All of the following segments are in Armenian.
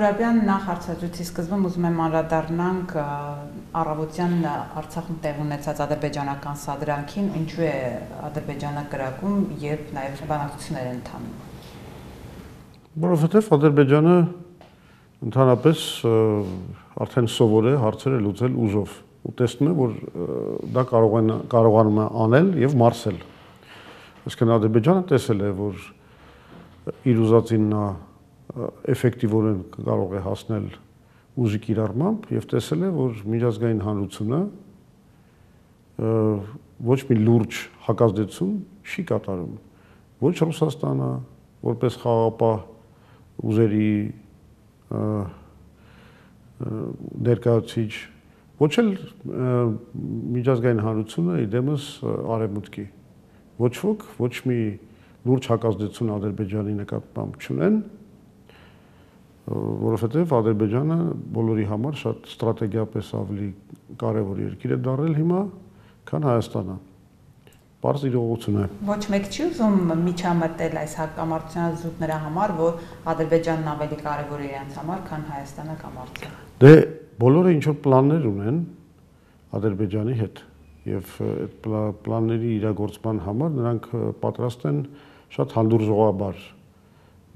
Զուրաբյան նախ հարցազրույցի սկզբում ուզում եմ անդրադառնանք առավոտյան Արցախում տեղ ունեցած ադրբեջանական սադրանքին, ինչու է Ադրբեջանը կրակում, երբ նաև բանակցություններ են ընթանում։ Որովհետև Ադրբեջանը ընդհանրապես արդեն սովոր է հարցերը լուծել ուժով ու տեսնում է, որ դա կարող են կարողանում անել եւ մարսել։ Այսինքն Ադրբեջանը տեսել է, որ իր ուզածին նա էֆեկտիվորեն կարող է հասնել ուժի կիրառմամբ եւ տեսել է, որ միջազգային հանրությունը ոչ մի լուրջ հակազդեցություն չի կատարում։ Ոչ Ռուսաստանը, որպես խաղապահ ուժերի ներկայացիչ, ոչ էլ միջազգային հանրությունը իդեմս արևմուտքի։ Ոչ ոք, ոչ մի լուրջ հակազդեցություն Ադրբեջանի նկատմամբ չունեն, որովհետև Ադրբեջանը բոլորի համար շատ ստրատեգիապես ավելի կարևոր երկիր է դարձել հիմա, քան Հայաստանը։ Պարզ իրողություն է։ Ոչ մեկ չի ուզում միջամտել այս հակամարտության զուտ նրա համար, որ Ադրբեջանն ավելի կարևոր է իրենց համար, քան Հայաստանը կամ Արցախը։ Դե բոլորը ինչ որ պլաններ ունեն Ադրբեջանի հետ եւ այդ պլանների իրագործման համար նրանք պատրաստ են շատ հանդուրժողաբար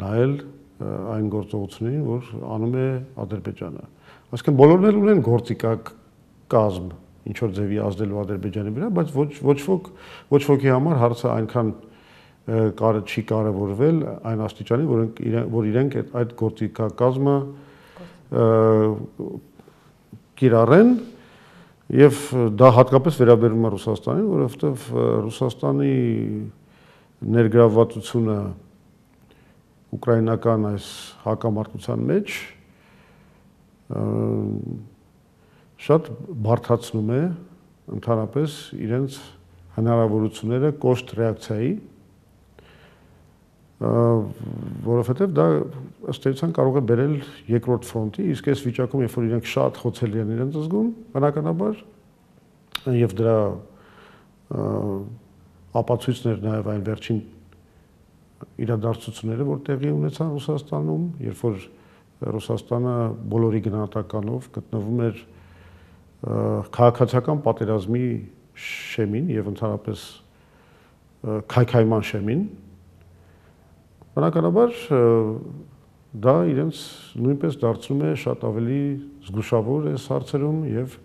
նայել այն գործողություններին, որ անում է Ադրբեջանը։ Այսինքն բոլորն էլ ունեն գործիքակ կազմ ինչ որ ձևի ազդելու Ադրբեջանի վրա, բայց ոչ ոչ ոք ոչ ոքի համար հարցը այնքան կարը չի կարևորվել այն աստիճանի, որ որ իրենք այդ, այդ գործիքակազմը կիրառեն եւ դա հատկապես վերաբերում է Ռուսաստանին, որովհետեւ Ռուսաստանի ներգրավվածությունը ուկրաինական այս հակամարտության մեջ շատ բարթացնում է ընդհանրապես իրենց հնարավորությունները կոշտ ռեակցիայի որովհետև դա ըստ էության կարող է բերել երկրորդ ֆրոնտի, իսկ այս վիճակում, երբ որ իրենք շատ խոցելի են իրենց զգում, բնականաբար եւ դրա ապացույցներ նաեւ այն վերջին իրադարձությունները, որ տեղի ունեցան Ռուսաստանում, երբ որ Ռուսաստանը բոլորի գնահատականով գտնվում էր քաղաքացիական պատերազմի շեմին եւ ընդհանրապես քայքայման շեմին բնականաբար դա իրենց նույնպես դարձնում է շատ ավելի զգուշավոր այս հարցերում եւ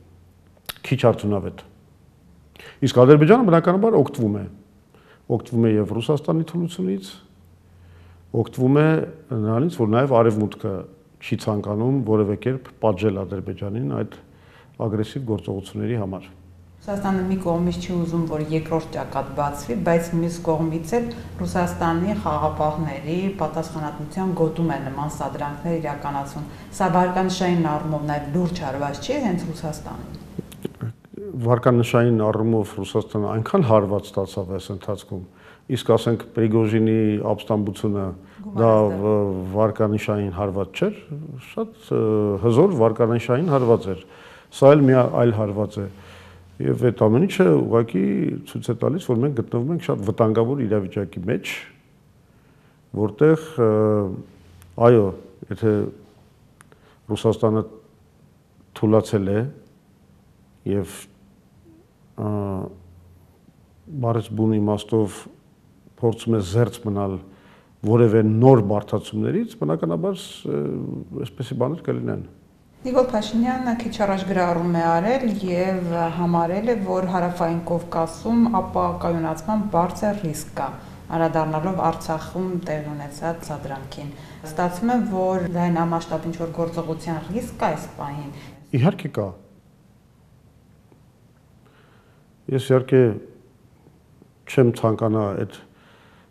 քիչ արդյունավետ իսկ ադրբեջանը բնականաբար օգտվում է օգտվում է եւ Ռուսաստանի թուլությունից օգտվում է նրանից, որ նաև արևմուտքը չի ցանկանում որևէ կերպ պատժել Ադրբեջանին այդ ագրեսիվ գործողությունների համար։ Ռուսաստանը մի կողմից չի ուզում, որ երկրորդ ճակատ բացվի, բայց մյուս կողմից էլ Ռուսաստանի խաղապահների պատասխանատվության գոտում է նման սադրանքներ իրականացում։ Սա վարկանշային առումով նաև լուրջ հարված չի հենց Ռուսաստանին։ Վարկանշային առումով Ռուսաստանը այնքան հարված ստացավ այս ընթացքում, իսկ ասենք Պրիգոժինի ապստամբությունը դա վարկանիշային հարված չէր, շատ հզոր վարկանիշային հարված էր։ Սա էլ մի այլ հարված է։ Եվ այդ ամեն ինչը ուղղակի ցույց է տալիս, որ մենք գտնվում ենք շատ վտանգավոր իրավիճակի մեջ, որտեղ այո, եթե Ռուսաստանը թուլացել է եւ բարես բուն իմաստով փորձում է զերծ մնալ որևէ նոր բարթացումներից, բնականաբար այսպեսի բաներ կլինեն։ Նիկոլ Փաշինյանը քիչ առաջ գրառում է արել եւ համարել է, որ հարավային Կովկասում ապա կայունացման բարձր ռիսկ կա անդրադառնալով Արցախում տեղ ունեցած սադրանքին։ Ստացվում է, որ լայնամասշտաբ ինչ որ գործողության ռիսկ կա այս պահին։ Իհարկե կա։ Ես իհարկե չեմ ցանկանա այդ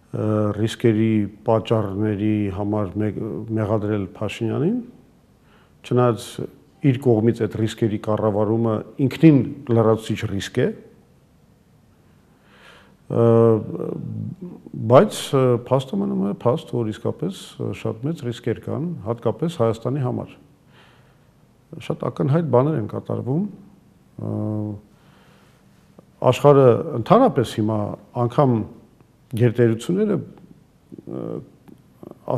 ռիսկերի պատճառների համար մեղադրել Փաշինյանին, չնայած իր կողմից այդ ռիսկերի կառավարումը ինքնին լրացուցիչ ռիսկ է, բայց փաստը մնում է փաստ, որ իսկապես շատ մեծ ռիսկեր կան, հատկապես Հայաստանի համար։ Շատ ակնհայտ բաներ են կատարվում։ Աշխարհը ընդհանրապես հիմա անգամ գերտերությունները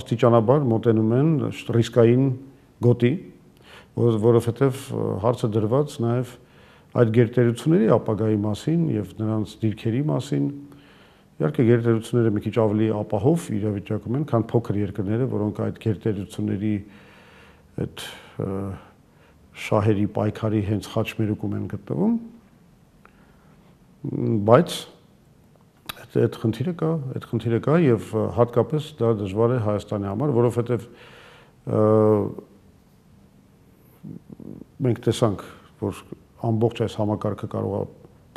աստիճանաբար մոտենում են ռիսկային գոտի, որ, որովհետև հարցը դրված նաև այդ գերտերությունների ապագայի մասին եւ նրանց դիրքերի մասին Իհարկե գերտերությունները մի քիչ ավելի ապահով իրավիճակում են, քան փոքր երկրները, որոնք այդ գերտերությունների այդ շահերի պայքարի հենց խաչմերուկում են գտնվում բայց այդ խնդիրը կա, այդ խնդիրը կա եւ հատկապես դա դժվար է Հայաստանի համար, որովհետեւ մենք տեսանք, որ ամբողջ այս համակարգը կարող է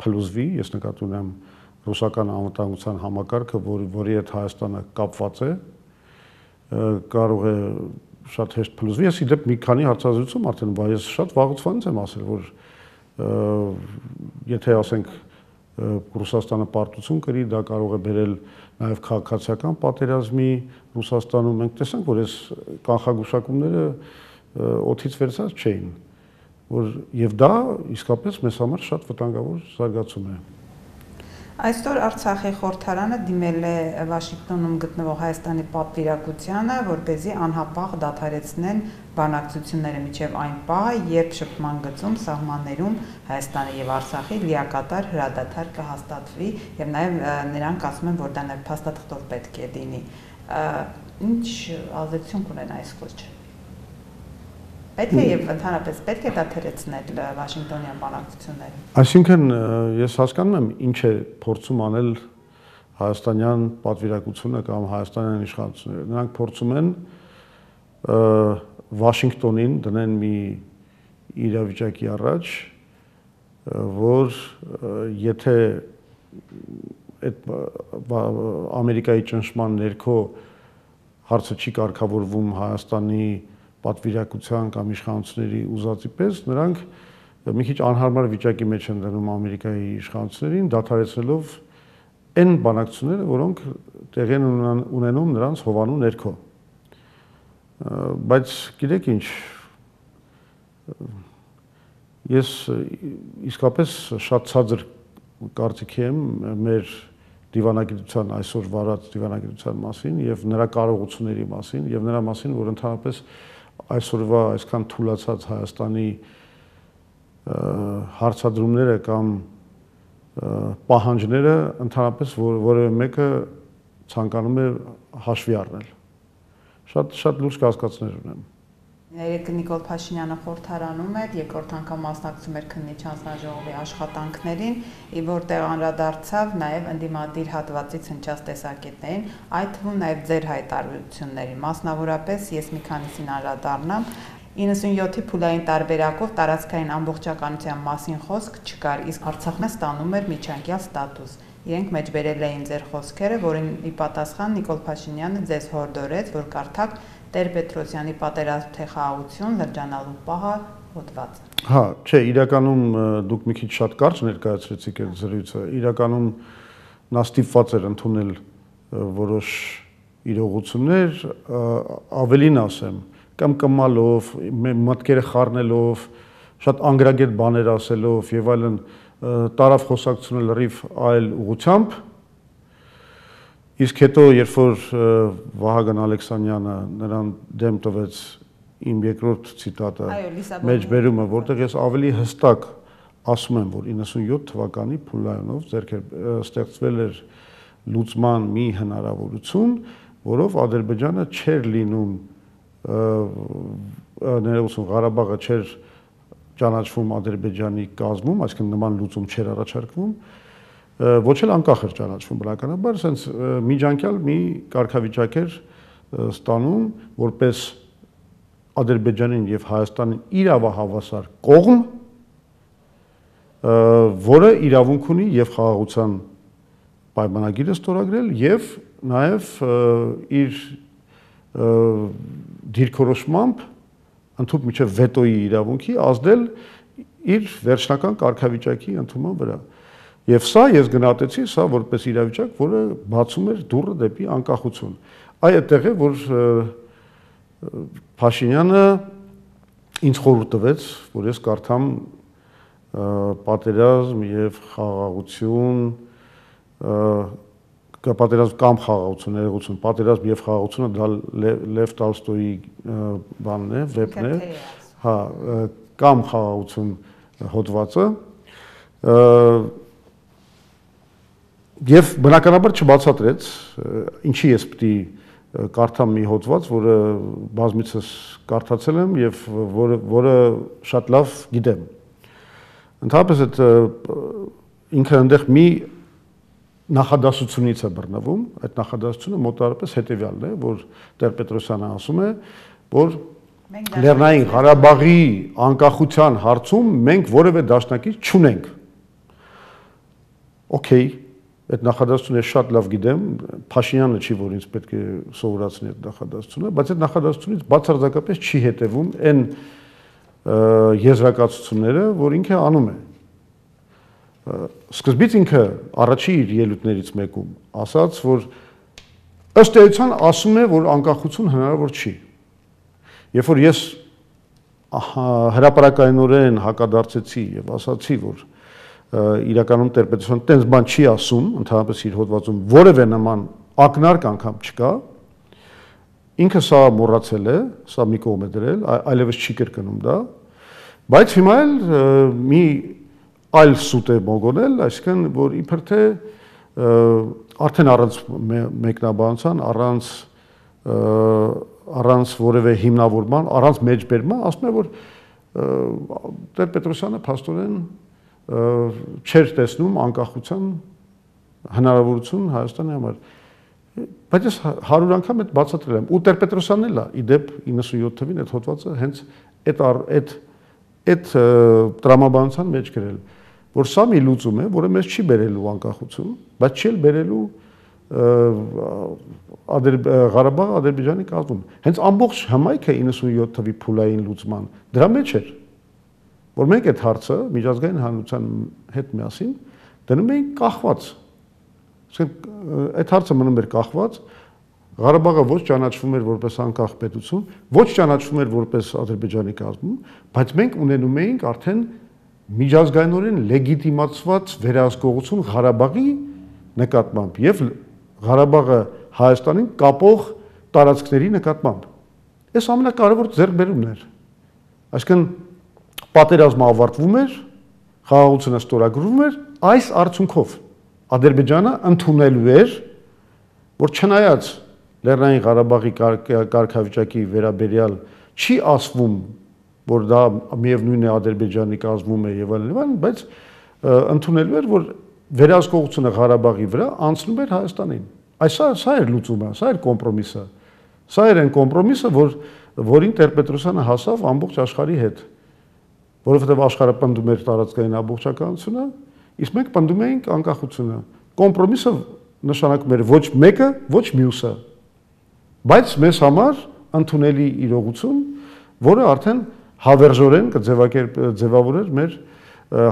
փլուզվի, ես նկատի ունեմ ռուսական անվտանգության համակարգը, որի որի հետ Հայաստանը կապված է, կարող է շատ հեշտ փլուզվի։ Ես իդեպ մի քանի հարցազրույցում արդեն բա ես շատ վաղուց եմ ասել, որ եթե ասենք Ռուսաստանը պարտություն կրի, դա կարող է բերել նաև քաղաքացիական պատերազմի Ռուսաստանում։ Մենք տեսանք, որ այս կանխագուշակումները օթից վերցած չէին, որ եւ դա իսկապես մեզ համար շատ վտանգավոր զարգացում է։ Այսօր Արցախի խորհրդարանը դիմել է Վաշինգտոնում գտնվող Հայաստանի պատվիրակությանը, որ เป զի անհապաղ դադարեցնեն բանակցությունները միջև այն պահը, երբ շփման գծում սահմաններում Հայաստանի եւ Արցախի լիակատար հրադադար կհաստատվի եւ նաեւ նրանք ասում են, որ դա նաեւ փաստաթղթով պետք է լինի։ Ինչ ազդեցություն կունենա այս խոսքը։ Պետք է եւ ընդհանրապես պետք է դադարեցնել Վաշինգտոնյան բանակցությունները։ Այսինքն ես հասկանում եմ ինչ է փորձում անել հայաստանյան պատվիրակությունը կամ հայաստանյան իշխանությունները։ Նրանք փորձում են Վաշինգտոնին դնեն մի իրավիճակի առաջ, որ եթե այդ Ամերիկայի ճնշման ներքո հարցը չի կարգավորվում Հայաստանի պատվիրակության կամ իշխանությունների ուզածի պես նրանք մի քիչ անհարմար վիճակի մեջ են դնում Ամերիկայի իշխանություններին, դադարեցնելով այն բանակցությունները, որոնք տեղի են ունենում նրանց հովանու ներքո։ Բայց գիտեք ինչ, ես իսկապես շատ ցածր կարծիքի եմ մեր դիվանագիտության այսօր վարած դիվանագիտության մասին եւ նրա կարողությունների մասին եւ նրա մասին, որ ընդհանրապես այսօրվա այսքան թուլացած Հայաստանի հարցադրումները կամ պահանջները ընդհանրապես որ, որևէ մեկը ցանկանում է հաշվի առնել։ Շատ շատ լուրջ կասկածներ ունեմ։ Երեք Նիկոլ Փաշինյանը խորհրդարանում էր, երկրորդ անգամ մասնակցում էր քննիչ հանձնաժողովի աշխատանքներին, որտեղ անդրադարձավ նաև ընդդիմադիր հատվածից հնչած տեսակետներին, այդ թվում նաև ձեր հայտարարություններին։ Մասնավորապես ես մի քանիսին անդրադառնամ, 97-ի փուլային տարբերակով տարածքային ամբողջականության մասին խոսք չկար, իսկ Արցախն ստանում էր միջանկյալ ստատուս։ Իրենք մեջբերել էին ձեր խոսքերը, որին ի պատասխան Նիկոլ Փաշինյանը ձեզ հորդորեց, որ կարդակ Տեր Պետրոսյանի պատերազմ թե խաղաղություն լրջանալու պահը հոդված։ Հա, չէ, իրականում դուք մի քիչ շատ կարճ ներկայացրեցիք այդ զրույցը։ Իրականում նա ստիպված էր ընդունել որոշ իրողություններ, ավելին ասեմ, կամ կմալով, մտքերը խառնելով, շատ անգրագետ բաներ ասելով եւ այլն տարավ խոսակցությունը լրիվ այլ ուղությամբ Իսկ հետո երբ որ Վահագն Ալեքսանյանը նրան դեմ տվեց իմ երկրորդ ցիտատը մեջբերումը, որտեղ ես ավելի հստակ ասում եմ, որ 97 թվականի փուլայոնով ձերքեր ստեղծվել էր լուծման մի հնարավորություն, որով Ադրբեջանը չէր լինում ներողություն Ղարաբաղը չէր ճանաչվում Ադրբեջանի կազմում, այսինքն նման լուծում չէր առաջարկվում, ոչ էլ անկախ էր ճանաչվում բնականաբար, ասենց միջանկյալ մի կարգավիճակ էր ստանում, որպես Ադրբեջանին եւ Հայաստանին իրավահավասար կողմ, որը իրավունք ունի եւ խաղաղության պայմանագիրը ստորագրել եւ նաեւ իր դիրքորոշմամբ ընդհանուր միջև վետոյի իրավունքի ազդել իր վերջնական կարգավիճակի ընդունման վրա։ Եվ սա ես գնահատեցի սա որպես իրավիճակ, որը բացում էր դուռը դեպի անկախություն։ Այ այդտեղ է, որ Փաշինյանը ինձ խորհուրդ տվեց, որ ես կարդամ պատերազմ եւ խաղաղություն պատերազմ կամ խաղաղություն, ներողություն, պատերազմ եւ խաղաղությունը դա Լև Տոլստոյի բանն է, վեպն է։ Հա, կամ խաղաղություն հոդվածը եւ բնականաբար չբացատրեց ինչի ես պիտի կարդամ մի հոդված, որը բազմիցս կարդացել եմ եւ որը որը շատ լավ գիտեմ։ Ընդհանրապես այդ ինքը այնտեղ մի նախադասությունից է բռնվում, այդ նախադասությունը մոտարապես հետեւյալն է, որ Տեր Պետրոսյանը ասում է, որ Լեռնային Ղարաբաղի անկախության հարցում մենք որևէ դաշնակից չունենք։ Okay, այդ նախադասությունը շատ լավ գիտեմ, Փաշինյանը չի, որ ինձ պետք է սովորացնի այդ նախադասությունը, բայց այդ նախադասությունից բացարձակապես չի հետևում այն եզրակացությունները, որ ինքը անում է։ Սկզբից ինքը առաջի իր ելույթներից մեկում ասաց, որ ըստ էության ասում է, որ անկախություն հնարավոր չի։ Երբ որ ես հրաապարակայնորեն հակադարձեցի եւ ասացի, որ իրականում տերպետություն տենց բան չի ասում, ընդհանրապես իր հոդվածում որևէ նման ակնարկ անգամ չկա։ Ինքը սա մոռացել է, սա մի կողմ է դրել, այլևս չի կրկնում դա, բայց հիմա էլ մի այլ սուտ է մոգոնել, այսինքն որ իբր թե արդեն առանց մեկնաբանության, առանց առանց որևէ հիմնավորման, առանց մեջբերման, ասում է որ Տեր Պետրոսյանը փաստորեն չէր տեսնում անկախության հնարավորություն Հայաստանի համար։ Բայց ես 100 անգամ այդ բացատրել եմ։ Ու Տեր-Պետրոսյանն էլ է, իդեպ 97 թվին այդ հոդվածը հենց այդ այդ այդ տրամաբանության մեջ գրել, որ սա մի լուծում է, որը մեզ չի բերելու անկախություն, բայց չի էլ բերելու Ղարաբաղ Ադրբեջանի կազմում։ Հենց ամբողջ հմայքը 97 թվի փուլային լուծման դրա մեջ էր որ մենք այդ հարցը միջազգային հանրության հետ միասին դնում էինք կախված։ Ասենք այդ հարցը մնում էր կախված, Ղարաբաղը ոչ ճանաչվում էր որպես անկախ պետություն, ոչ ճանաչվում էր որպես Ադրբեջանի կազմում, բայց մենք ունենում էինք արդեն միջազգայինորեն լեգիտիմացված վերահսկողություն Ղարաբաղի նկատմամբ եւ Ղարաբաղը Հայաստանին կապող տարածքների նկատմամբ։ Այս ամենակարևոր ձեռքբերումն էր։ Այսինքն պատերազմը ավարտվում էր, խաղաղությունը ստորագրվում էր, այս արդյունքով Ադրբեջանը ընդունելու էր, որ չնայած Լեռնային Ղարաբաղի կարգավիճակի վերաբերյալ չի ասվում, որ դա միևնույն է Ադրբեջանի կազմում է եւ այլն, այլն, բայց ընդունելու էր, որ վերահսկողությունը Ղարաբաղի վրա անցնում էր Հայաստանին։ Այս սա էր լուծումը, սա էր կոմպրոմիսը։ Սա էր այն կոմպրոմիսը, որ որին Տեր-Պետրոսյանը հասավ ամբողջ աշխարհի հետ որովհետև աշխարհը պնդում էր տարածքային ամբողջականությունը, իսկ մենք պնդում էինք անկախությունը։ Կոմպրոմիսը նշանակում էր ոչ մեկը, ոչ մյուսը։ Բայց մեզ համար ընդունելի իրողություն, որը արդեն հավերժորեն կձևակերպ ձևավորեր մեր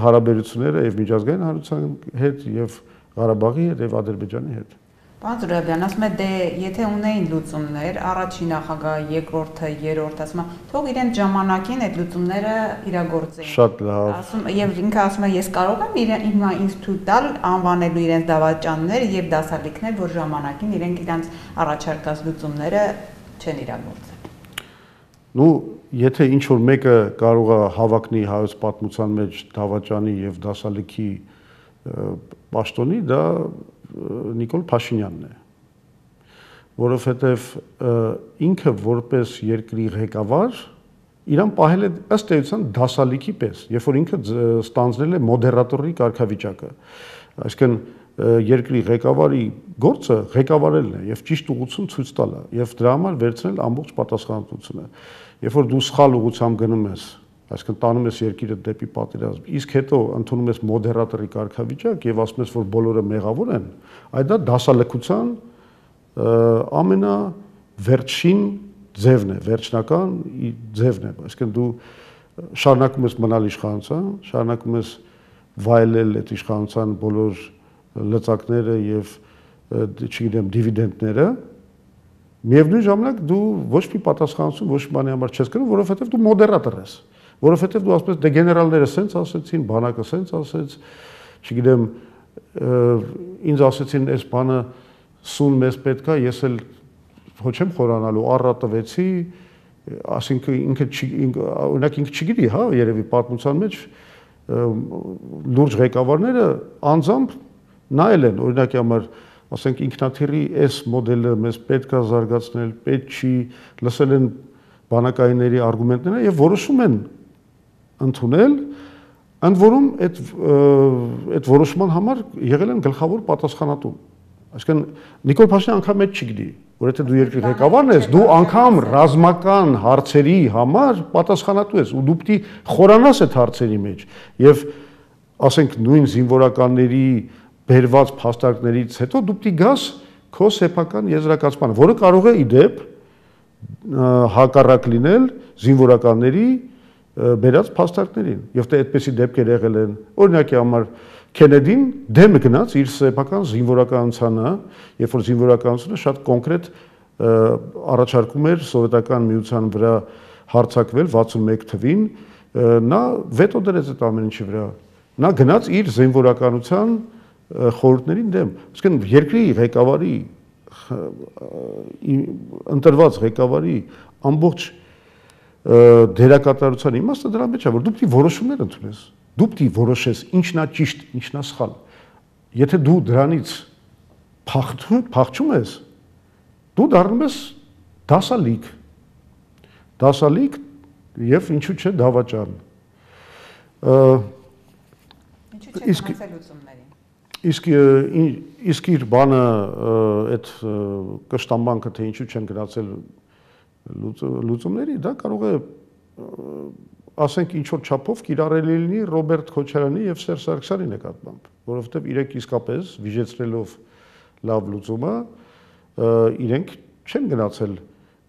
հարաբերությունները եւ միջազգային հանրության հետ եւ Ղարաբաղի հետ եւ Ադրբեջանի հետ։ Պարոն Զուրաբյան, ասում է դե եթե ունեին լուծումներ, առաջին նախագահը, երկրորդը, երրորդը, ասում է, թող իրեն ժամանակին այդ լուծումները իրագործեին։ Շատ լավ։ Ասում եւ ինքը ասում է, ես կարող եմ իրեն հիմա ինձ թույլ տալ անվանելու իրենց դավաճաններ եւ դասալիքներ, որ ժամանակին իրենք իրանց առաջարկած լուծումները չեն իրագործել։ Ну, եթե ինչ որ մեկը կարող է հավակնի հայոց պատմության մեջ դավաճանի եւ դասալիքի պաշտոնի, դա Նիկոլ Փաշինյանն է որովհետև ինքը որպես երկրի ղեկավար իրան պահել է ըստ էության դասալիքի պես, երբ որ ինքը ստանձնել է մոդերատորի կարգավիճակը։ Այսինքն երկրի ղեկավարի գործը ղեկավարելն է եւ ճիշտ ուղղություն ցույց տալը եւ դրա համար վերցնել ամբողջ պատասխանատվությունը։ Երբ որ դու սխալ ուղղությամբ գնում ես այսինքն տանում ես երկիրը դեպի պատերազմ, իսկ հետո ընդունում ես մոդերատորի կարգավիճակ եւ ասում ես, որ բոլորը մեղավոր են, այդ դա դասալքության ամենա վերջին ձևն է, վերջնական ձևն է, այսինքն դու շարունակում ես մնալ իշխանության, շարունակում ես վայելել այդ իշխանության բոլոր լծակները եւ չգիտեմ դիվիդենդները, միևնույն ժամանակ դու ոչ մի պատասխանատվություն ոչ մի բանի համար չես կրում, որովհետեւ դու մոդերատոր ես որովհետև դու ասես դե գեներալները սենց ասեցին, բանակը սենց ասեց, չգիտեմ, ինձ ասեցին այս բանը սուն մեզ պետքա, ես էլ ոչ եմ խորանալու, առա տվեցի, ասինքն ինքը օրինակ ինքը չգիտի, հա, երևի պատմության մեջ լուրջ ղեկավարները անձամբ նայել են, օրինակի համար ասենք ինքնաթիռի այս մոդելը մեզ պետք է զարգացնել, պետք չի, լսել են բանակայինների արգումենտները եւ որոշում են ընդունել ընդ որում այդ այդ որոշման համար եղել են գլխավոր պատասխանատու այսինքն Նիկոլ Փաշինյանը անգամ այդ չգիտի որ եթե դու երկրի ղեկավարն ես դու անգամ ռազմական հարցերի համար պատասխանատու ես ու դու պիտի խորանաս այդ հարցերի մեջ եւ ասենք նույն զինվորականների բերված փաստարկներից հետո դու պիտի գաս քո սեփական եզրակացմանը որը կարող է իդեպ հակառակ լինել զինվորականների բերած փաստարկներին եւ թե այդպեսի դեպքեր եղել են օրինակի համար Քենեդին դեմ գնաց իր սեփական զինվորականությանը, երբ որ զինվորականությունը շատ կոնկրետ առաջարկում էր սովետական միության վրա հարցակվել 61 թվին, նա վետո դրեց այդ ամեն ինչի վրա։ Նա գնաց իր զինվորականության խորհուրդներին դեմ։ Իսկն երկրի ղեկավարի ընտրված ղեկավարի ամբողջ դերակատարության իմաստը դրա մեջ է, որ դու է որոշումներ ընդունես։ Դու է որոշես ինչն է ճիշտ, ինչն է սխալ։ Եթե դու դրանից փախչում փախչում ես, դու դառնում ես դասալիկ։ Դասալիկ եւ ինչու՞ չէ դավաճան։ Ինչու՞ չէ գնացել ուսումներին։ Իսկ իսկ իր բանը այդ կշտամբանքը թե ինչու չեն գնացել լուծումների, դա կարող է ասենք ինչ որ չափով կիրառելի լինի Ռոբերտ Քոչարյանի եւ Սերժ Սարգսյանի նկատմամբ, որովհետեւ իրենք իսկապես վիճեցնելով լավ լուծումը, իրենք չեն գնացել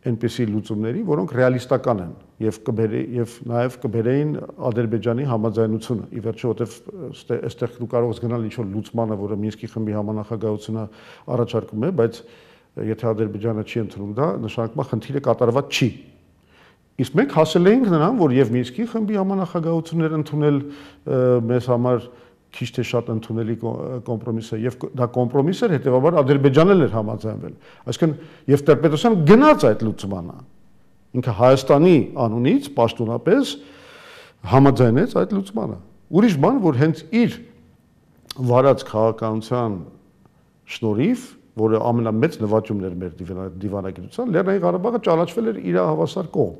այնպիսի լուծումների, որոնք ռեալիստական են եւ կբերի եւ նաեւ կբերեին Ադրբեջանի համաձայնությունը։ Ի վերջո, որտեվ այստեղ դու կարող ես գնալ ինչ որ լուծմանը, որը Մինսկի խմբի համանախագահությունը առաջարկում է, բայց եթե Ադրբեջանը չի ընդունում դա, նշանակում է խնդիրը կատարված չի։ Իսկ մենք հասել էինք նրան, որ եւ Մինսկի խմբի համանախագահություններ ընդունել մեզ համար քիչ թե շատ ընդունելի կոմպրոմիս է եւ դա կոմպրոմիս էր հետեւաբար Ադրբեջանն էլ էր համաձայնվել այսինքն եւ Տեր-Պետրոսյանը գնաց այդ լուծմանը ինքը Հայաստանի անունից պաշտոնապես համաձայնեց այդ լուծմանը ուրիշ բան որ հենց իր վարած քաղաքականության շնորհիվ որը ամենամեծ նվաճումն էր մեր դիվանագիտության Լեռնային Ղարաբաղը ճանաչվել էր իր հավասար կողմ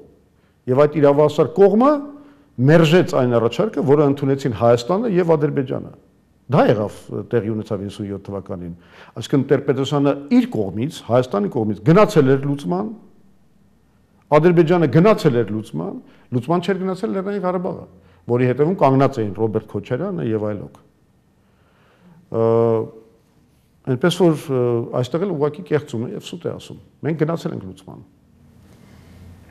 եւ այդ իրավասար կողմը մերժեց այն առաջարկը, որը ընդունեցին Հայաստանը եւ Ադրբեջանը։ Դա եղավ տեղի ունեցավ 97 թվականին։ Այսինքն Տեր-Պետրոսյանը իր կողմից, Հայաստանի կողմից գնացել էր լուծման, Ադրբեջանը գնացել էր լուծման, լուծման չէր գնացել Լեռնային Ղարաբաղը, որի հետևում կանգնած էին Ռոբերտ Քոչարյանը եւ այլոք։ Այնպես որ այստեղ էլ ուղակի կեղծում է եւ սուտ է ասում։ Մենք գնացել ենք լուծման։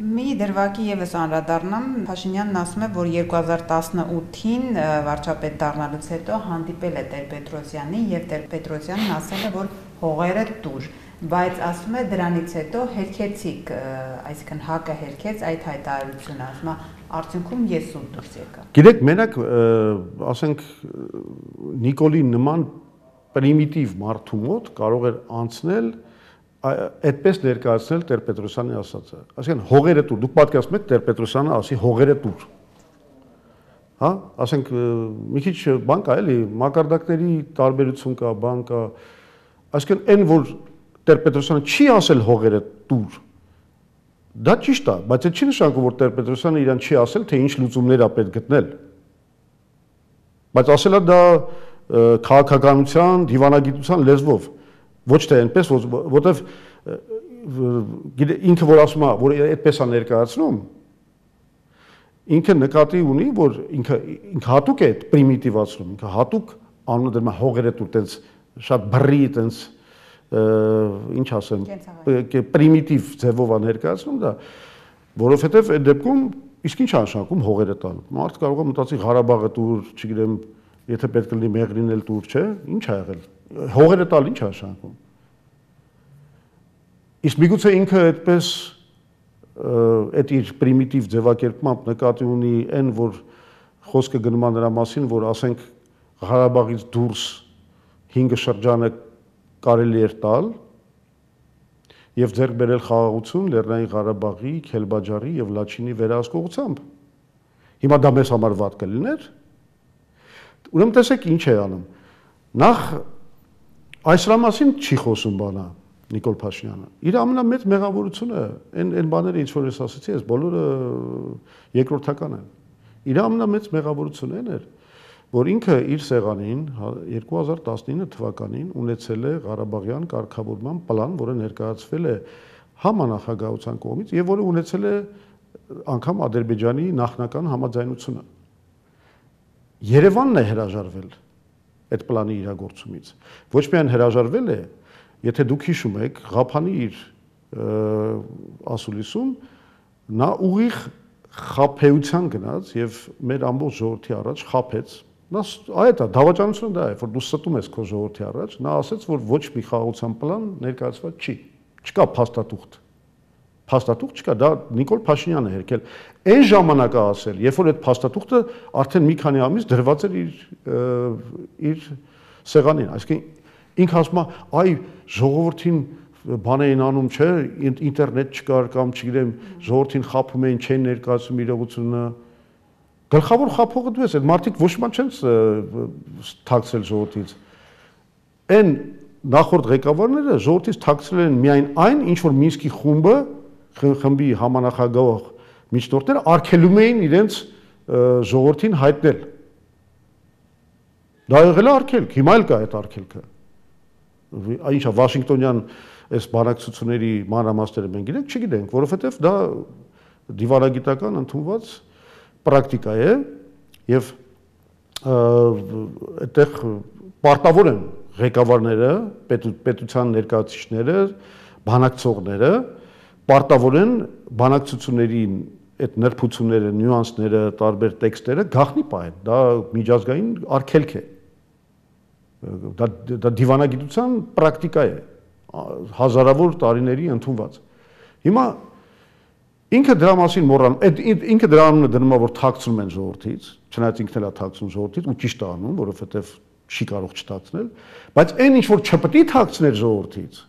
Մի դրվագի եւս անդրադառնամ, Փաշինյանն ասում է, որ 2018-ին վարչապետ դառնալուց հետո հանդիպել է Տեր-Պետրոսյանին եւ Տեր-Պետրոսյանն ասել է, որ հողերը դուր, բայց ասում է դրանից հետո հերքեցիք, այսինքն հակը հերքեց այդ հայտարարությունը, ասում է արդյունքում ես ու դուրս եկա։ Գիտեք, մենակ ասենք Նիկոլի նման պրիմիտիվ մարդու մոտ կարող էր անցնել այդպես ներկայացնել Տեր-Պետրոսյանի ասածը։ Այսինքն հողերը դուր, դուք պատկերացնում եք Տեր-Պետրոսյանը ասի հողերը դուր։ Հա, ասենք մի քիչ բան կա էլի, մակարդակների տարբերություն կա, բան կա։ Այսինքն այն որ Տեր-Պետրոսյանը չի ասել հողերը դուր։ Դա ճիշտ է, բայց այդ չի նշանակում որ Տեր-Պետրոսյանը իրան չի ասել, թե ինչ լուծումներ է պետք գտնել։ Բայց ասելա դա քաղաքականության, դիվանագիտության լեզվով ոչ թե այնպես որովհետև ինքը որ ասում է որ այդպես է ներկայացնում ինքը նկատի ունի որ ինքը ինքը հատուկ է այդ պրիմիտիվացնում ինքը հատուկ անունը դրում է հողերը դու տենց շատ բռի տենց ինչ ասեմ պրիմիտիվ ձևով է ներկայացնում դա որովհետև այդ դեպքում իսկ ինչ անշանակում հողերը տալ մարդ կարող է մտածի Ղարաբաղը դուր չգիտեմ եթե պետք լինի մեղրին էլ դուր չէ ինչ ա եղել հողերը տալ ինչ հաշանակում։ Իսկ միգուցե ինքը այդպես այդ իր պրիմիտիվ ձևակերպմամբ նկատի ունի այն, որ խոսքը գնում է նրա մասին, որ ասենք Ղարաբաղից դուրս 5 շրջանը կարելի էր տալ, եւ ձեռք բերել խաղաղություն Լեռնային Ղարաբաղի, Քելբաջարի եւ Լաչինի վերահսկողությամբ։ Հիմա դա մեզ համար վատ կլիներ։ Ուրեմն տեսեք ինչ է անում։ Նախ այս ռամասին չի խոսում բանա Նիկոլ Փաշինյանը։ Իր ամենամեծ մեղավորությունը այն այն բաները, ինչ որ ես ասացի, այս բոլորը երկրորդական են։ Իր ամենամեծ մեղավորությունը այն էր, որ ինքը իր սեղանին 2019 թվականին ունեցել է Ղարաբաղյան կարգավորման պլան, որը ներկայացվել է համանախագահության կողմից եւ որը ունեցել է անգամ Ադրբեջանի նախնական համաձայնությունը։ Երևանն է հրաժարվել այդ պլանի իրագործումից։ Ոչ միայն հրաժարվել է, եթե դուք հիշում եք, Ղափանի իր ասուլիսում նա ուղիղ խափեության գնաց եւ մեր ամբողջ ժողովրդի առաջ խափեց նա այդ է դավաճանությունը դա է որ դու ստում ես քո ժողովրդի առաջ նա ասաց որ ոչ մի խաղաղության պլան ներկայացված չի չկա փաստաթուղթ փաստաթուղթ չկա դա Նիկոլ Փաշինյանը հերքել այն ժամանակը ասել երբ որ այդ փաստաթուղթը արդեն մի քանի ամիս դրված էր իր իր սեղանին այսինքն ինքը ասում է այ ժողովրդին բան էին անում, չէ, ինտերնետ չկար կամ չգիտեմ, ժողովրդին խափում էին, չեն ներկայացում իրողությունը։ Գլխավոր խափողը դու ես, այդ մարդիկ ոչ մի չեն թաքցել ժողովրդից։ Այն նախորդ ղեկավարները ժողովրդից թաքցրել են միայն այն, ինչ որ Մինսկի խումբը խմբի համանախագահող միջնորդները արգելում էին իրենց ժողովրդին հայտնել։ Դա եղել է արգելք, հիմա էլ կա այդ արգելքը ինչա Վաշինգտոնյան այս բանակցությունների մանրամասները մենք գիտենք, չգիտենք, որովհետև դա դիվանագիտական ընդունված պրակտիկա է եւ այդտեղ պարտավոր են ղեկավարները, պետ, պետության ներկայացուցիչները, բանակցողները պարտավոր են բանակցություններին այդ նրբությունները, նյուանսները, տարբեր տեքստերը գախնի պահեն։ Դա միջազգային արգելք է դա դա դիվանագիտության պրակտիկա է հազարավոր տարիների ընդունված հիմա ինքը դրա մասին մոռան այդ ինքը դրա անունը դնում է որ թաքցնում են ժողովրդից չնայած ինքն էլ է թաքցնում ժողովրդից ու ճիշտ է անում որովհետև չի կարող չթաքցնել բայց այն ինչ որ չպետք է թաքցներ ժողովրդից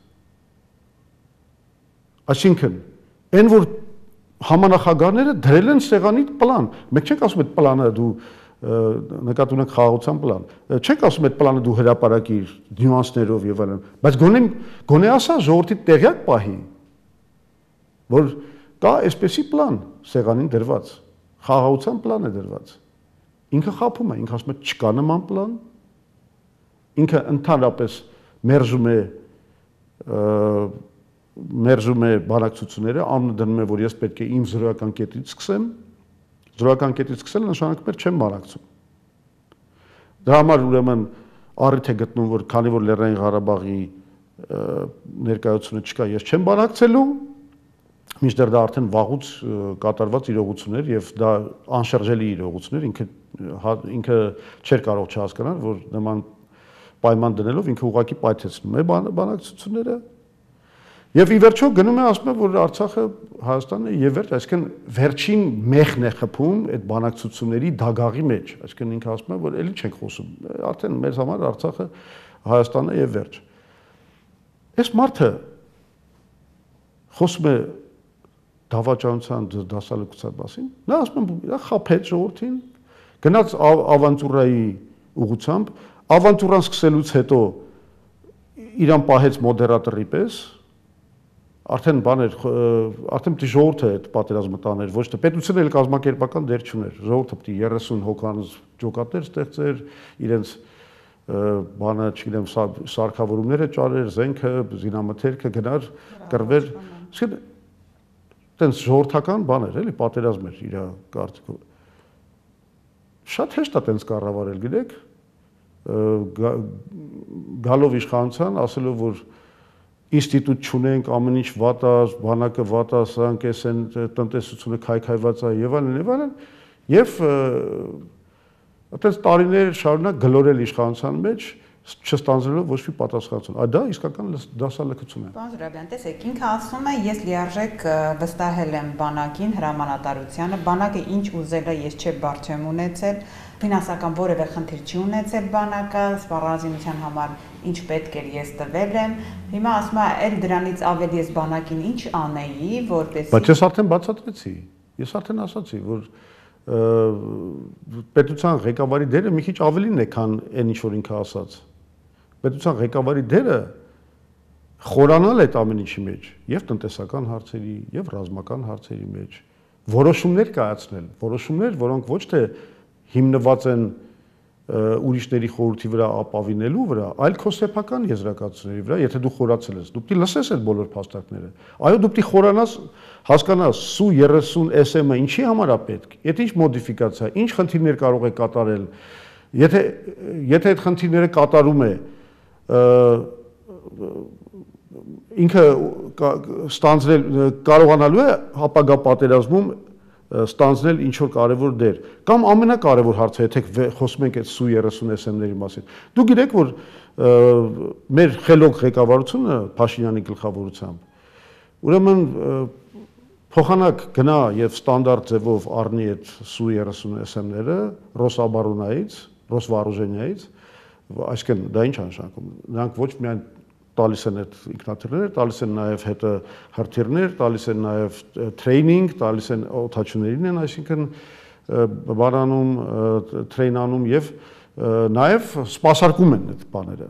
այսինքն այն որ համանախագահները դրել են սեղանի պլան մենք չենք ասում այդ պլանը դու նկատի ունենք խաղաղության պլան։ Չենք ասում այդ պլանը դու հրապարակիր նյուանսներով եւ այլն, բայց գոնե գոնե ասա ժողովրդի տեղյակ պահի, որ կա այսպեսի պլան սեղանին դրված, խաղաղության պլան է դրված։ Ինքը խափում է, ինքը ասում է չկա նման պլան։ Ինքը ընդհանրապես մերժում է մերժում է բանակցությունները, անունը դնում է, որ ես պետք է իմ զրոյական կետից սկսեմ, Զորական կետից սկսել նշանակում է չեմ մարակցում։ Դրա համար ուրեմն առիթ է գտնում, որ քանի որ Լեռնային Ղարաբաղի ներկայությունը չկա, ես չեմ բանակցելու, մինչդեռ դա արդեն վաղուց կատարված իրողություն էր եւ դա անշարժելի իրողություն էր, ինքը հա, ինքը չէր կարող չհասկանալ, որ նման պայման դնելով ինքը ուղակի պայթեցնում է բանակցությունները Եվ ի վերջո գնում է ասում է, որ Արցախը Հայաստանն է եւ վերջ, այսինքն վերջին մեխն է խփում այդ բանակցությունների դագաղի մեջ, այսինքն ինքը ասում է, որ ելի չենք խոսում, արդեն մեր համար Արցախը Հայաստանն է եւ վերջ։ Այս մարդը խոսում է դավաճանության դասալուկության մասին, նա ասում է, դա խափեց ժողովրդին, գնաց ավանտուրայի ուղությամբ, ավանտուրան սկսելուց հետո իրան պահեց մոդերատորի պես, արդեն բաներ արդեն պիտի ժողովուրդը այդ պատերազմը տաներ ոչ թե պետությունը էլ կազմակերպական դեր չուներ ժողովուրդը պիտի 30 հոկանոց ջոկատեր ստեղծեր իրենց բանը չգիտեմ սարքավորումները ճարեր զենքը զինամթերքը գնար կռվեր իսկը տենց ժողովրդական բաներ էլի պատերազմեր իր կարծիքով շատ հեշտ է տենց կառավարել գիտեք գալով իշխանության ասելով որ ինստիտուտ չունենք, ամեն ինչ վատ է, բանակը վատ է, սրանք էս են տնտեսությունը քայքայված է եւ այլն եւ այլն եւ այդպես տարիներ շարունակ գլորել իշխանության մեջ չստանձնելով ոչ մի պատասխանատվություն։ Այ դա իսկական դասալքություն է։ Պարոն Զուրաբյան, տեսեք, ինքը ասում է, ես լիարժեք վստահել եմ բանակին, հրամանատարությանը, բանակը ինչ ուզել է, ես չէ բարձ եմ ունեցել, ֆինանսական որևէ խնդիր չի ունեցել բանակը, սպառազինության համար ինչ պետք էր ես տվել եմ։ Հիմա ասում է, այլ դրանից ավելի ես բանակին ինչ անեի, որպեսզի Բայց ես արդեն բացատրեցի։ Ես արդեն ասացի, որ պետության ղեկավարի դերը մի քիչ ավելին է, քան այն ինչ որ ինքը ասաց պետության ղեկավարի դերը խորանալ այդ ամեն ինչի մեջ եւ տնտեսական հարցերի եւ ռազմական հարցերի մեջ որոշումներ կայացնել, որոշումներ, որոնք ոչ թե հիմնված են ուրիշների խորհրդի վրա ապավինելու վրա, այլ քո սեփական եզրակացությունների վրա, եթե դու խորացել ես, դու է լսես այդ բոլոր փաստարկները։ Այո, դու է խորանաս, հասկանաս SU 30 SM-ը ինչի համար է պետք, եթե ինչ մոդիֆիկացիա, ինչ խնդիրներ կարող է կատարել, եթե եթե այդ խնդիրները կատարում է, ինքը ստանձնել կարողանալու է ապագա պատերազմում ստանձնել ինչ որ կարևոր դեր կամ ամենակարևոր հարցը եթե խոսում ենք այդ SU 30 SM-ների մասին դու գիտեք որ մեր խելոք ղեկավարությունը Փաշինյանի գլխավորությամբ ուրեմն փոխանակ գնա եւ ստանդարտ ձևով առնի այդ SU 30 SM-ները Ռոսաբարունայից, Ռոսվարուժենիայից այսինքն դա ինչ անշանակում նրանք ոչ միայն տալիս են այդ ինքնաթիռները, տալիս են նաև հետը հրթիռներ, տալիս են նաև տրեյնինգ, տալիս են օթաչուներին են, այսինքն բարանում, տրեյնանում եւ նաև սպասարկում են այդ բաները։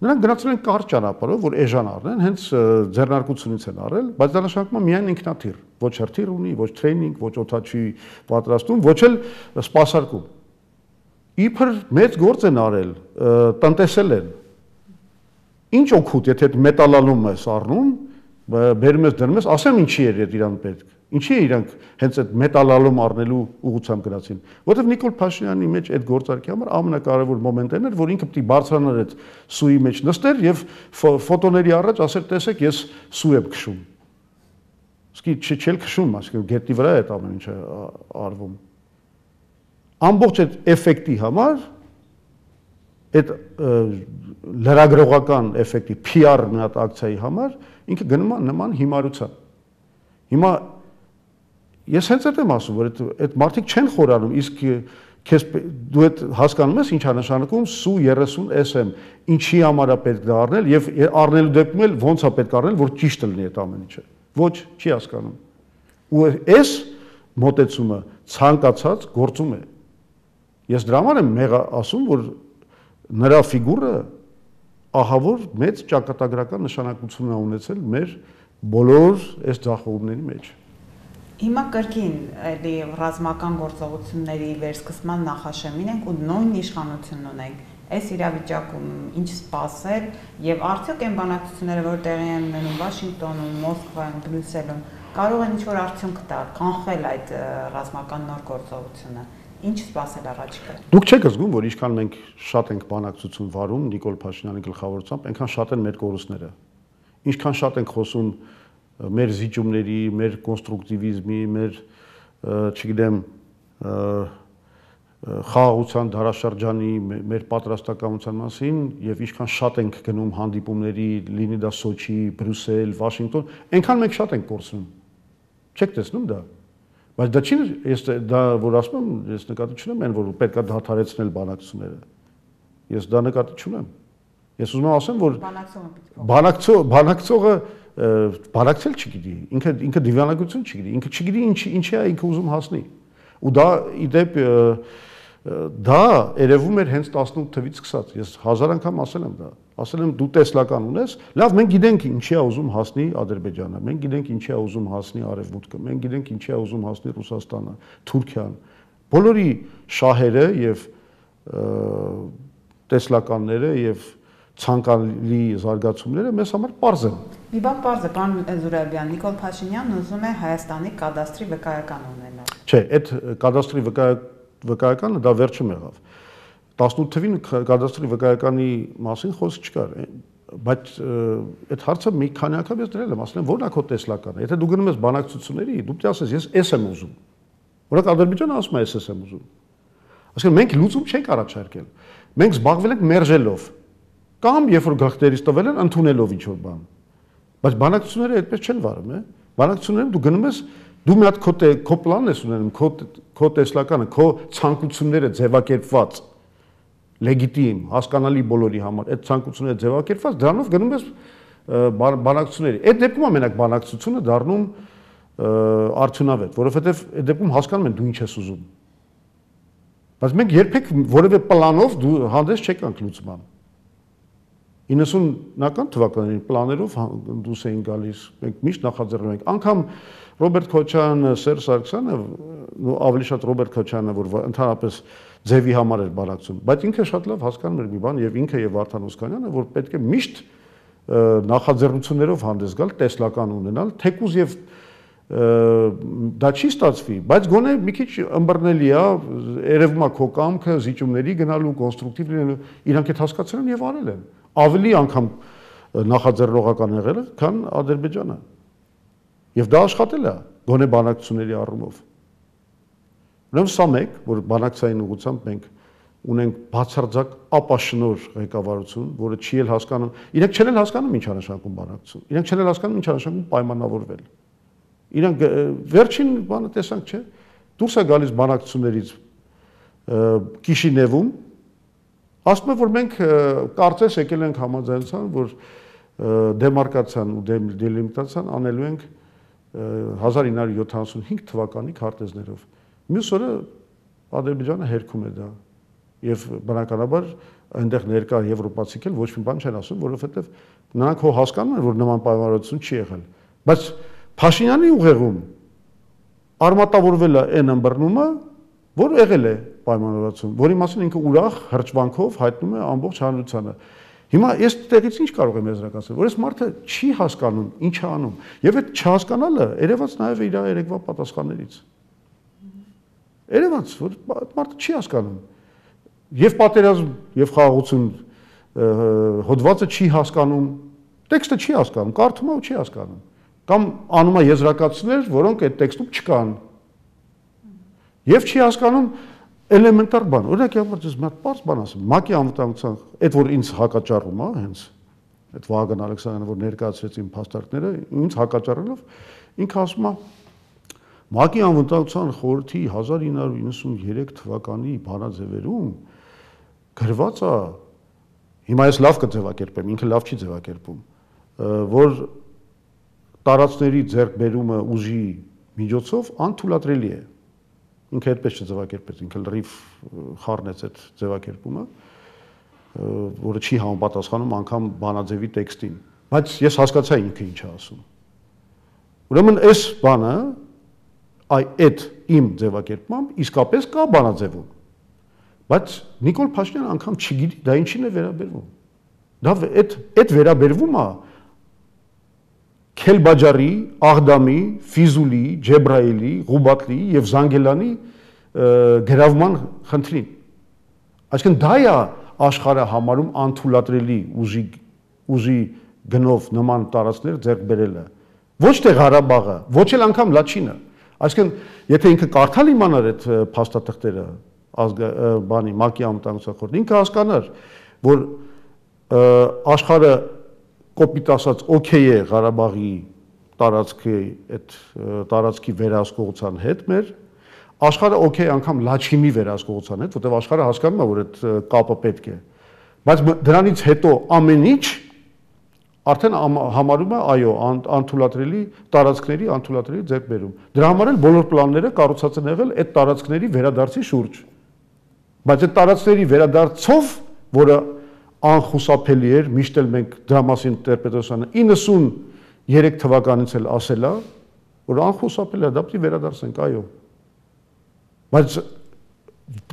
Նրանք գնացել են կարճ ճանապարհով, որ էժան առնեն, հենց ձեռնարկությունից են առել, բայց դա նշանակում է միայն ինքնաթիռ, ոչ հրթիռ ունի, ոչ տրեյնինգ, ոչ օթաչի պատրաստում, ոչ էլ սպասարկում իբր մեծ գործ են արել, տնտեսել են։ Ինչ օգուտ, եթե այդ մետալալում ես առնում, բերում ես դնում ես, ասեմ ինչի էր այդ իրան պետք։ Ինչի է իրանք հենց այդ մետալալում առնելու ուղղությամբ գնացին։ Որովհետև Նիկոլ Փաշինյանի մեջ այդ գործարքի համար ամենակարևոր մոմենտն էր, որ ինքը է բարձրանար այդ սուի մեջ նստեր եւ ֆոտոների առաջ ասեր, տեսեք, ես սու եմ քշում։ Իսկի չել քշում, ասենք գետի վրա է այդ ամեն ինչը արվում ամբողջ այդ էֆեկտի համար այդ լրագրողական էֆեկտի PR հատ ակցիայի համար ինքը գնում է նման հիմարության։ Հիմա ես հենց այդ եմ ասում, որ այդ այդ մարդիկ չեն խորանում, իսկ քեզ դու այդ հասկանում ես ինչա նշանակում SU 30 SM, ինչի համար է պետք դա առնել եւ առնելու դեպքում էլ ո՞նց է պետք առնել, որ ճիշտ լինի այդ ամեն ինչը։ Ոչ, չի հասկանում։ Ու այս մոտեցումը ցանկացած գործում է Ես դրա համար եմ մեղա ասում, որ նրա ֆիգուրը ահավոր մեծ ճակատագրական նշանակություն է ունեցել մեր բոլոր այս ձախողումների մեջ։ Հիմա կրկին էլի ռազմական գործողությունների վերսկսման նախաշեմին ենք ու նույն իշխանությունն ունենք։ Այս իրավիճակում ինչ սпасել եւ արդյոք այն բանակցությունները, որ տեղի են ունենում Վաշինգտոնում, Մոսկվայում, Բրյուսելում, կարող են ինչ-որ արդյունք տալ, կանխել այդ ռազմական նոր գործողությունը։ Ինչ սպասել առաջիկա։ Դուք չեք զգում, որ ինչքան մենք շատ ենք բանակցություն վարում Նիկոլ Փաշինյանի գլխավորությամբ, այնքան շատ են մեր կորուստները։ Ինչքան շատ ենք խոսում մեր զիջումների, մեր կոնստրուկտիվիզմի, մեր, չգիտեմ, խաղաղության դարաշրջանի, մեր պատրաստականության մասին եւ ինչքան շատ ենք գնում հանդիպումների, լինի դա Սոչի, Բրյուսել, Վաշինգտոն, այնքան մենք շատ ենք կորցնում։ Չեք տեսնում դա։ Ա Բայց դա չի ես դա որ ասում եմ, ես նկատի չունեմ այն որ պետքա դադարեցնել բանակցությունները։ Ես դա նկատի չունեմ։ Ես ուզում եմ ասեմ, որ բանակցող բանակցողը բանակցել չգիտի, ինքը ինքը դիվանագություն չգիտի, ինքը չգիտի ինչ ինչի է ինքը ուզում հասնի։ Ու դա իդեպ դա երևում էր հենց 18 թվից սկսած։ Ես հազար անգամ ասել եմ դա։ Ասել եմ դու տեսլական ունես, լավ, մենք գիտենք ինչի է ուզում հասնի Ադրբեջանը, մենք գիտենք ինչի է ուզում հասնի Արևմուտքը, մենք գիտենք ինչի է ուզում հասնի Ռուսաստանը, Թուրքիան։ Բոլորի շահերը եւ տեսլականները եւ ցանկալի զարգացումները մեզ համար པարզ են։ Մի բան པարզ է, պարոն Զուրաբյան, Նիկոլ Փաշինյանն ուզում է Հայաստանի կադաստրի վկայական ունենալ։ Չէ, այդ կադաստրի վկայական վկայականը դա վերջում եղավ 18 թվին կադաստրի վկայականի մասին խոսք չկար բայց այդ հարցը մի քանի անգամ ես դրել եմ ասել եմ որն է քո տեսլականը եթե դու գնում ես բանակցությունների դու պետք է ասես ես էս եմ ուզում որոք ադրբեջանը ասում է ես էս եմ ուզում ասել մենք լուծում չենք առաջարկել մենք զբաղվել ենք մերժելով Կամ երբ որ գաղթերից տվել են ընդունելով ինչ որ բան։ Բայց բանակցությունները այդպես չեն վարում, է։ Բանակցություններում դու գնում ես դու մի հատ քո քո պլանն ես ունենում, քո քո տեսլականը, քո ցանկությունները ձևակերպված լեգիտիմ, հասկանալի բոլորի համար, այդ ցանկությունները ձևակերպված, դրանով գնում ես բանակցությունների։ Այդ դեպքում ամենակ բանակցությունը դառնում արդյունավետ, որովհետև այդ դեպքում հասկանում են դու ինչ ես ուզում։ Բայց մենք երբեք որևէ պլանով դու հանդես չեք անք լուծման։ 90-ական թվականներին պլաներով դուրս էին գալիս, մենք միշտ նախաձեռնում ենք։ Անկամ Ռոբերտ Քոչյանը, Սերժ Սարգսյանը, ու ավելի շատ Ռոբերտ Քոչյանը, որ ընդհանրապես ձևի համար էր բանակցում, բայց ինքը շատ լավ հասկանում էր մի բան եւ ինքը եւ Վարդան Օսկանյանը, որ պետք է միշտ նախաձեռնություններով հանդես գալ, տեսլական ունենալ, թեկուզ եւ դա չի ստացվի, բայց գոնե մի քիչ ըմբռնելի է, երևում է քո կամքը զիջումների գնալու, կոնստրուկտիվ լինելու, իրանք այդ հասկացել են եւ արել են։ Ավելի անգամ նախաձեռնողական եղել քան Ադրբեջանը։ Եվ դա աշխատել է գոնե բանակցությունների առումով։ Ուրեմն սա մեկ, որ բանակցային ուղղությամբ մենք ունենք բացարձակ ապաշնոր ղեկավարություն, որը չի էլ հասկանում, իրենք չեն էլ հասկանում ինչա նշանակում բանակցություն։ Իրենք չեն էլ հասկանում ինչա նշանակում պայմանավորվել։ Իրանք վերջին բանը տեսանք, չէ՞։ Դուրս է գալիս բանակցություններից Կիշինևում, ասում է, որ մենք կարծես եկել ենք համաձայնության, որ դեմարկացիան ու դելիմիտացիան անելու ենք 1975 թվականի քարտեզներով։ Մյուս օրը Ադրբեջանը հերքում է դա եւ բնականաբար այնտեղ ներկա եվրոպացիք էլ ոչ մի բան չեն ասում, որովհետեւ նրանք հո հասկանում են, որ նման պայմանավորություն չի եղել։ Բայց Փաշինյանի ուղեղում արմատավորվել է այն ըմբռնումը, որ եղել է պայմանավորություն, որի մասին ինքը ուրախ հրճվանքով հայտնում է ամբողջ հանրությանը։ Հիմա ես տեղից ինչ կարող եմ եզրակացնել, որ այս մարդը չի հասկանում, ինչ է անում, եւ այդ չհասկանալը երևաց նաեւ իր երեկվա պատասխաններից։ Երևաց, որ մարդը չի հասկանում եւ պատերազմ եւ խաղաղություն հոդվածը չի հասկանում, տեքստը չի հասկանում, կարդում է ու չի հասկանում։ Կամ անում է եզրակացություններ, որոնք այդ տեքստում չկան։ Եվ չի հասկանում էլեմենտար բան։ Օրինակ համար ես մատ բարձ բան ասեմ, ՄԱԿ-ի անվտանգության, այդ որ ինձ հակաճառում է, հենց այդ Վահագն Ալեքսանյանը որ ներկայացրեց իմ փաստարկները, ինձ հակաճառելով ինքը ասում է ՄԱԿ-ի անվտանգության խորհրդի 1993 թվականի բանաձևերում գրված է հիմա ես լավ կձևակերպեմ, ինքը լավ չի ձևակերպում, որ տարածքների ձեռքբերումը ուժի միջոցով անթույլատրելի է։ Ինքը այդպես չձևակերպեց, ինքը լրիվ խառնեց այդ ձևակերպումը, որը չի համապատասխանում անգամ բանաձևի տեքստին։ Բայց ես հասկացա ինքը ինչ է ասում։ Ուրեմն այս բանը այ այդ իմ ձևակերպմամբ իսկապես կա բանաձևում Բայց Նիկոլ Փաշինյանը անգամ չգիտի դա ինչին է վերաբերվում։ Դա այդ այդ վերաբերվում է Քելբաջարի, Աղդամի, Ֆիզուլի, Ջեբրայելի, Ղուբատլի եւ Զանգելանի գրավման խնդրին։ Այսինքն դա է աշխարհը համարում անթույլատրելի ուժի ուժի գնով նման տարածքներ ձեռք բերելը։ Ոչ թե Ղարաբաղը, ոչ էլ անգամ Լաչինը։ Այսինքն, եթե ինքը կարդալ իմանար այդ փաստաթղթերը, ազգ բանի ՄԱԿ-ի անվտանգության խորհուրդ ինքը հասկանար, որ աշխարհը կոպիտ ասած օքեյ է Ղարաբաղի տարածքի այդ տարածքի վերահսկողության հետ մեր աշխարհը օքեյ անգամ Լաչինի վերահսկողության հետ, որտեղ աշխարհը հասկանում է, որ այդ կապը պետք է։ Բայց դրանից հետո ամեն ինչ արդեն համարում է այո անթույլատրելի տարածքների անթույլատրելի ձեռքբերում։ Դրա համար էլ բոլոր պլանները կառուցած են եղել այդ տարածքների վերադարձի շուրջ։ Բայց այդ տարածքների վերադարձով, որը անխուսափելի էր, միշտ էլ մենք դրա մասին Տեր-Պետրոսյանը 93 թվականից էլ ասել է, որ անխուսափելի է, դա է վերադարձենք, այո։ Բայց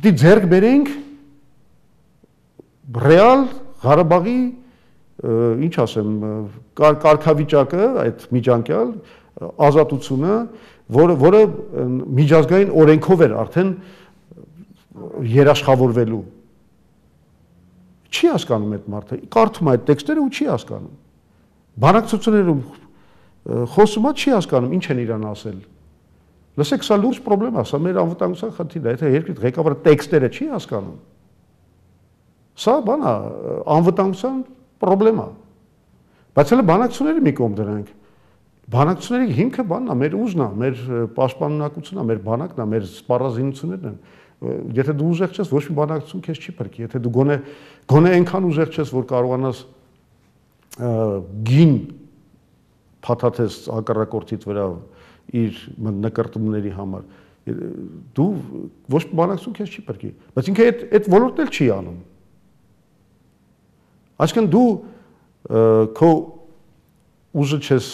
է ձեռք բերենք ռեալ Ղարաբաղի ինչ ասեմ, կարգավիճակը, այդ միջանկյալ ազատությունը, որը որը միջազգային օրենքով էր արդեն երաշխավորվելու չի հասկանում այդ մարդը կարդում է այդ տեքստերը ու չի հասկանում բանակցություններում խոսումա չի հասկանում ինչ են իրան ասել լսեք սա լուրջ խնդրեմ է սա մեր անվտանգության խնդիրն է եթե երկրի ղեկավարը տեքստերը չի հասկանում սա բան է անվտանգության խնդրեմ է։ Բայց հələ բանակցությունները մի կողմ դրանք։ Բանակցությունների հիմքը բանն է, մեր ուժն է, մեր պաշտպանունակությունն է, մեր բանակն է, մեր սպառազինություններն են։ Եթե դու ուժեղ չես, ոչ մի բանակցություն քեզ չի փրկի։ Եթե դու գոնե գոնե այնքան ուժեղ չես, որ կարողանաս գին փաթաթես հակառակորդիդ վրա իր նկարտումների համար դու ոչ բանակցություն քեզ չի բրկի բայց ինքը այդ այդ ոլորտն էլ չի անում այսինքն դու քո ուժը չես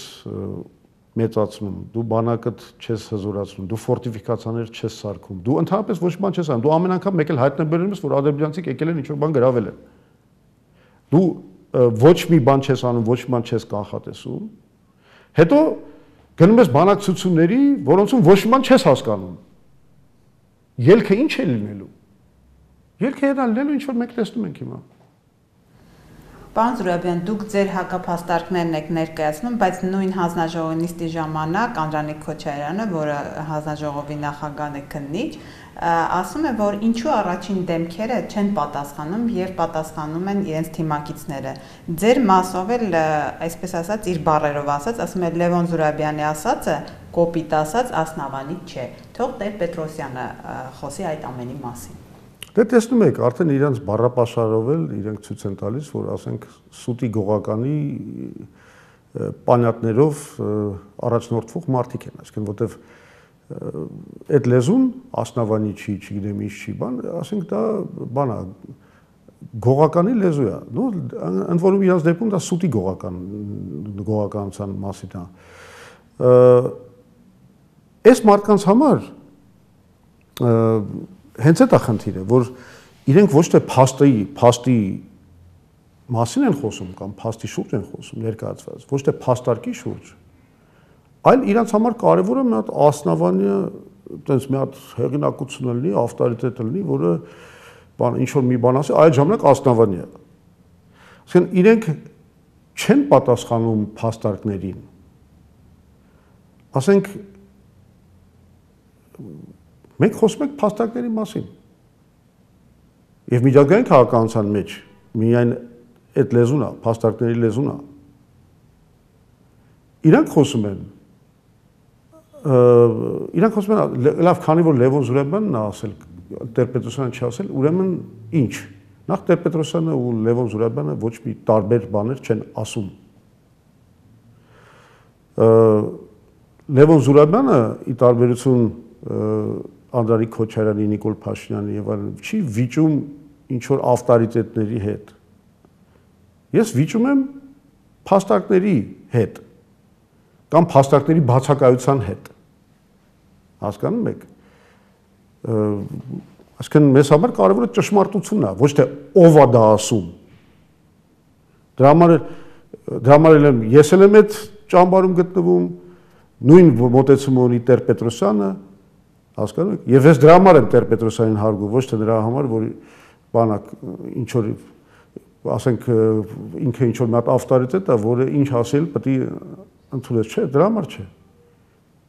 մեծացնում, դու բանակդ չես հզորացնում, դու ֆորտիֆիկացիաներ չես սարքում, դու ընդհանրապես ոչ բան չես անում, դու ամեն անգամ մեկ էլ հայտնաբերում ես, որ ադրբեջանցիք եկել են ինչ-որ բան գրավել են։ Դու ոչ մի բան չես անում, ոչ մի բան չես կանխատեսում, Հետո գնում ես բանակցությունների, որոնցում ոչ մի բան չես հասկանում։ Ելքը ինչ է լինելու։ Ելքը դա լինելու ինչ որ մենք տեսնում ենք հիմա։ Պարոն Զուրաբյան, դուք ձեր հակափաստարկներն եք ներկայացնում, բայց նույն հանձնաժողովի նիստի ժամանակ Անդրանիկ Քոչարյանը, որը հանձնաժողովի նախագահն է քննիչ, ասում է, որ ինչու առաջին դեմքերը չեն պատասխանում եւ պատասխանում են իրենց թիմակիցները։ Ձեր մասով էլ, այսպես ասած, իր բարերով ասած, ասում է Լևոն Զուրաբյանի ասածը կոպիտ ասած ասնավանի չէ։ Թող Տեր Պետրոսյանը խոսի այդ ամենի մասին։ Դե տեսնում եք, արդեն իրանց բառապաշարով էլ իրենք ցույց են տալիս, որ ասենք սուտի գողականի պանյատներով առաջնորդվող մարդիկ են, այսինքն որտեվ այդ լեզուն ասնավանի չի, չգիտեմ ինչ չի, բան, ասենք դա բանա գողականի լեզու է։ Նո ընդ որում իրանց դեպքում դա սուտի գողական գողականության մասին է։ Այս մարդկանց համար հենց այդ է խնդիրը, որ իրենք ոչ թե փաստի, փաստի մասին են խոսում կամ փաստի շուրջ են խոսում ներկայացված, ոչ թե փաստարկի շուրջ, Այլ իրանց համար կարևորը մի հատ ասնավանյա, տենց մի հատ հեղինակություն լինի, ավտորիտետ լինի, որը բան ինչ որ մի բան ասի, այդ ժամանակ ասնավանյա։ Ասեն իրենք չեն պատասխանում փաստարկներին։ Ասենք մենք խոսում ենք փաստարկների մասին։ Եվ միջազգային քաղաքականության մեջ միայն այդ լեզուն է, փաստարկների լեզուն է։ Իրանք խոսում են իրանք խոսում են լավ, քանի որ Լևոն Զուրաբյանն է ասել, Տեր-Պետրոսյանը չի ասել, ուրեմն ինչ։ Նախ Տեր-Պետրոսյանը ու Լևոն Զուրաբյանը ոչ մի տարբեր բաներ չեն ասում։ Լևոն Զուրաբյանը ի տարբերություն Անդրանիկ Քոչարյանի, Նիկոլ Փաշինյանի եւ այլն չի վիճում ինչ որ ավտորիտետների հետ։ Ես վիճում եմ փաստարկների հետ կամ փաստարկների բացակայության հետ հասկանում եք այսինքն մեզ համար կարևորը ճշմարտությունն է ոչ թե ով է դա ասում դրա համար դրա համար եմ ես էլ եմ այդ ճամբարում գտնվում նույն մոտեցումը ունի Տեր Պետրոսյանը հասկանում եք եւ ես դրա համար եմ Տեր Պետրոսյանին հարգում ոչ թե դրա համար որ բանակ ինչ որ ասենք ինքը ինչ որ մի հատ ավտորիտետ է որը ինչ ասել պետք է ընդունես չէ դրա համար չէ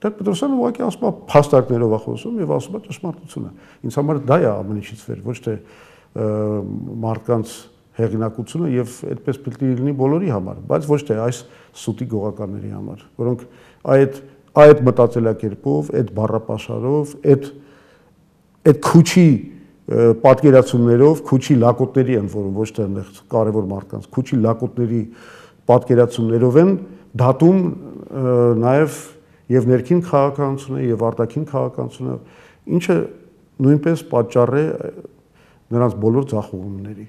Տեր-Պետրոսյանը ուղղակի ասում է փաստարկներով է խոսում եւ ասում է ճշմարտությունը։ Ինձ համար դա է ամեն ինչից վեր, ոչ թե մարդկանց հեղինակությունը եւ այդպես պետք է լինի բոլորի համար, բայց ոչ թե այս սուտի գողականների համար, որոնք այդ այդ մտածելակերպով, այդ բառապաշարով, այդ այդ քուչի պատկերացումներով, քուչի լակոտների են, որոնք ոչ թե այնեղ կարևոր մարդկանց, քուչի լակոտների պատկերացումներով են դատում նաև եւ ներքին քաղաքականությունը եւ արտաքին քաղաքականությունը, ինչը նույնպես պատճառ է նրանց բոլոր ցախողումների